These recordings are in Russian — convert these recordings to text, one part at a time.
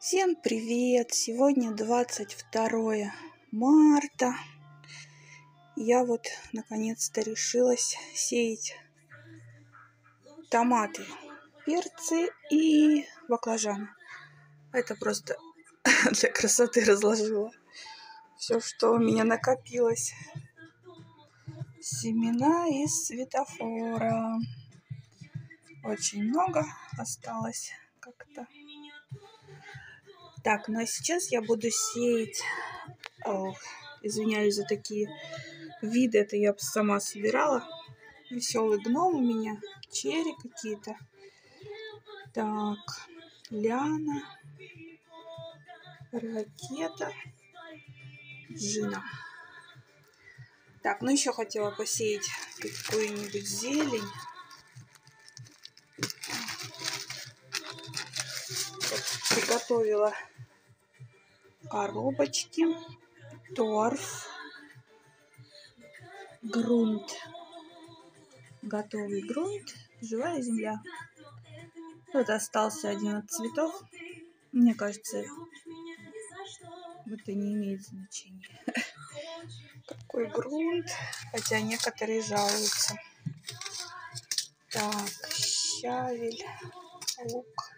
Всем привет! Сегодня 22 марта. Я вот наконец-то решилась сеять томаты, перцы и баклажаны. Это просто для красоты разложила все, что у меня накопилось. Семена из светофора. Очень много осталось как-то. Так, ну а сейчас я буду сеять... О, извиняюсь за такие виды, это я сама собирала. Веселый гном у меня, черри какие-то. Так, Ляна, ракета, Джина. Так, ну еще хотела посеять какую-нибудь зелень. Приготовила коробочки, торф, грунт, готовый грунт, живая земля. Вот остался один от цветов. Мне кажется, это не имеет значения. Какой грунт, хотя некоторые жалуются. Так, щавель, лук.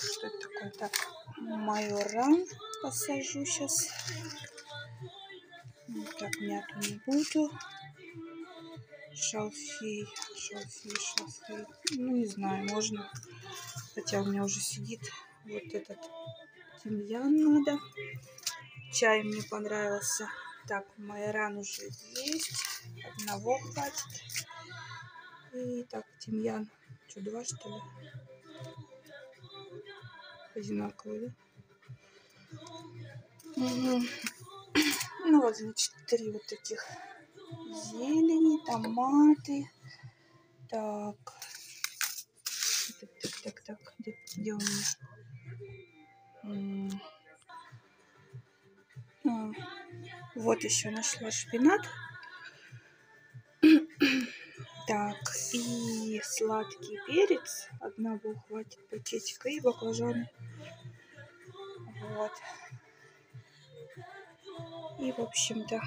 Что это такое? Так, майоран посажу сейчас. Так, мяту не буду. Шалфей, шалфей, шалфей. Ну, не знаю, можно. Хотя у меня уже сидит вот этот тимьян надо. Чай мне понравился. Так, майоран уже есть. Одного хватит. И так, тимьян. Что, два что ли? Одинаковые, да? Угу. Ну вот, значит, три вот таких зелени, томаты. Так. Так, так, так, так. Где, где у меня? А, вот еще нашла шпинат. Так, и сладкий перец. Одного хватит пакетика. И баклажаны. Вот. И, в общем-то,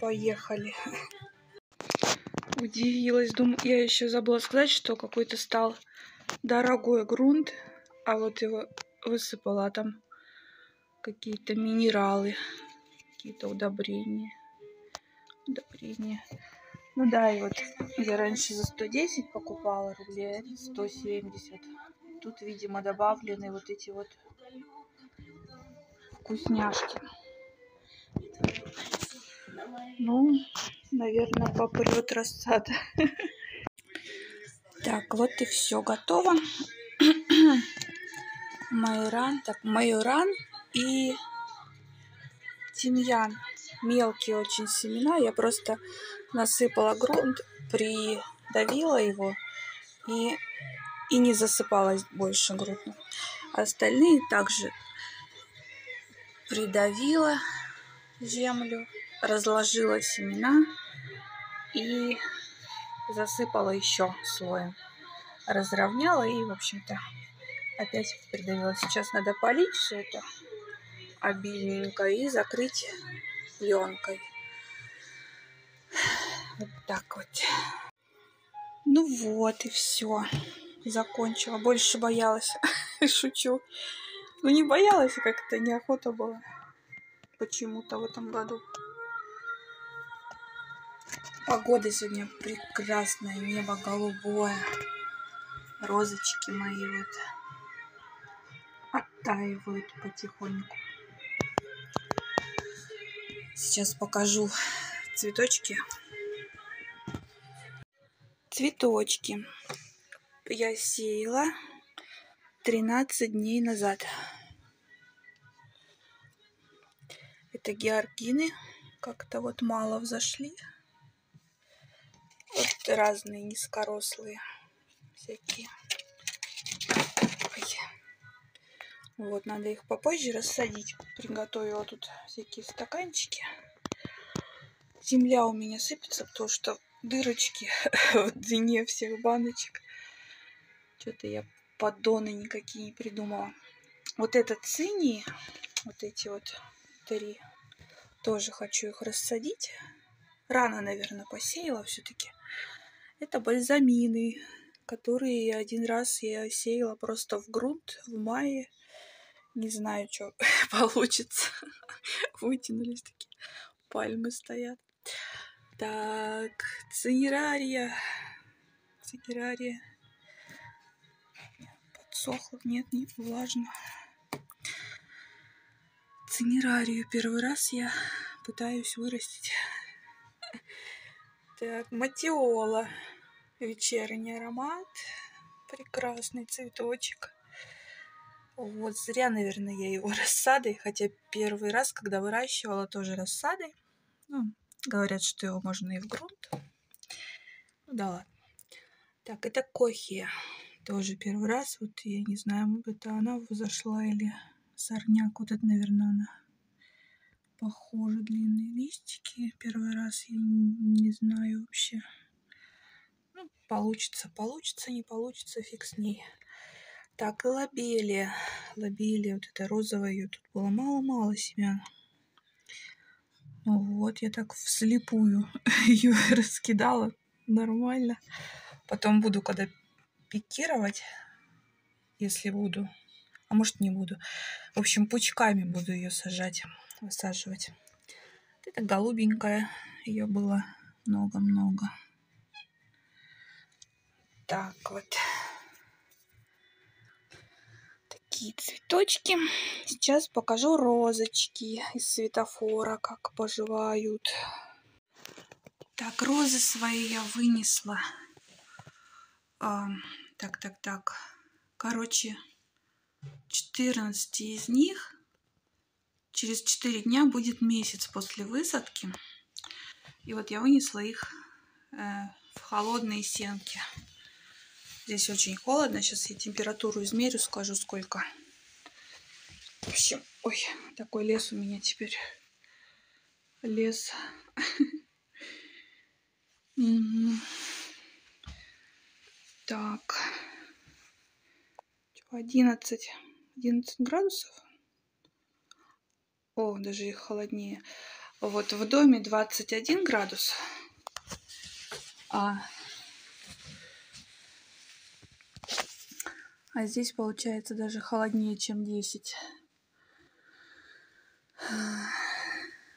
поехали. Удивилась, думаю, я еще забыла сказать, что какой-то стал дорогой грунт, а вот его высыпала там какие-то минералы, какие-то удобрения. Удобрения. Ну да, и вот я раньше за 110 покупала рублей, 170. Тут, видимо, добавлены вот эти вот вкусняшки. Ну, наверное, попрет рассада. Так, вот и все готово. Майоран, так, майоран и тимьян. Мелкие очень семена. Я просто насыпала грунт, придавила его и, и не засыпалась больше грунтом. Остальные также придавила землю, разложила семена и засыпала еще слоем. Разровняла и, в общем-то, опять придавила. Сейчас надо полить все это обильненько и закрыть пленкой. Вот так вот. Ну вот и все. Закончила. Больше боялась. Шучу. Ну не боялась, а как-то неохота была. Почему-то в этом году. Погода сегодня прекрасная, небо голубое. Розочки мои вот оттаивают потихоньку. Сейчас покажу цветочки. Цветочки я сеяла 13 дней назад. Это георгины. Как-то вот мало взошли. Вот разные низкорослые всякие. Вот, надо их попозже рассадить. Приготовила тут всякие стаканчики. Земля у меня сыпется, потому что дырочки в длине всех баночек. Что-то я поддоны никакие не придумала. Вот этот цини, вот эти вот три, тоже хочу их рассадить. Рано, наверное, посеяла все-таки. Это бальзамины, которые один раз я сеяла просто в грунт в мае. Не знаю, что получится. Вытянулись такие пальмы стоят. Так, цинерария. Цинерария. Подсохла. Нет, не влажно. Цинерарию первый раз я пытаюсь вырастить. Так, матиола. Вечерний аромат. Прекрасный цветочек. Вот, зря, наверное, я его рассадой, хотя первый раз, когда выращивала, тоже рассадой. Ну, говорят, что его можно и в грунт. Ну да ладно. Так, это кохия. Тоже первый раз. Вот я не знаю, это она взошла или сорняк. Вот это, наверное, она. Похоже, длинные листики. Первый раз я не знаю вообще. Ну, получится, получится, не получится, фиг с ней. Так, и лобелия. Лобелия, вот это розовая, ее тут было мало-мало семян. Ну вот, я так вслепую ее раскидала. Нормально. Потом буду, когда пикировать, если буду, а может не буду. В общем, пучками буду ее сажать, высаживать. Это голубенькая, ее было много-много. Так вот. Такие цветочки. Сейчас покажу розочки из светофора, как поживают. Так, розы свои я вынесла. А, так, так, так. Короче, 14 из них через 4 дня будет месяц после высадки. И вот я вынесла их э, в холодные сенки. Здесь очень холодно. Сейчас я температуру измерю, скажу сколько. В общем, ой, такой лес у меня теперь. Лес. Так. 11. 11 градусов. О, даже и холоднее. Вот в доме 21 градус. А А здесь получается даже холоднее, чем 10.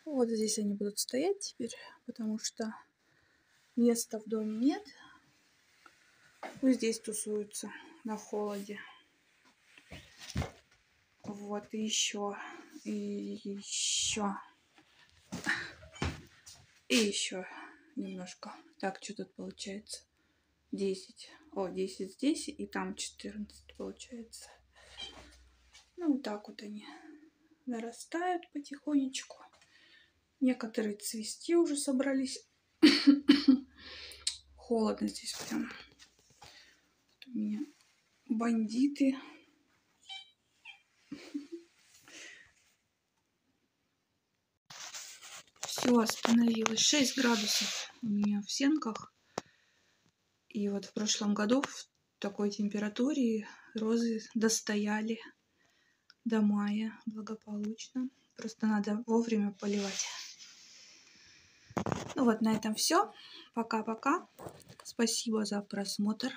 Вот здесь они будут стоять теперь, потому что места в доме нет. Вот здесь тусуются на холоде. Вот и еще, и еще, и еще немножко. Так, что тут получается? 10. О, 10 здесь и там 14 получается. Ну, вот так вот они нарастают потихонечку. Некоторые цвести уже собрались. Холодно здесь прям. Вот у меня бандиты. Все, остановилось. 6 градусов у меня в сенках. И вот в прошлом году в такой температуре розы достояли до мая благополучно. Просто надо вовремя поливать. Ну вот на этом все. Пока-пока. Спасибо за просмотр.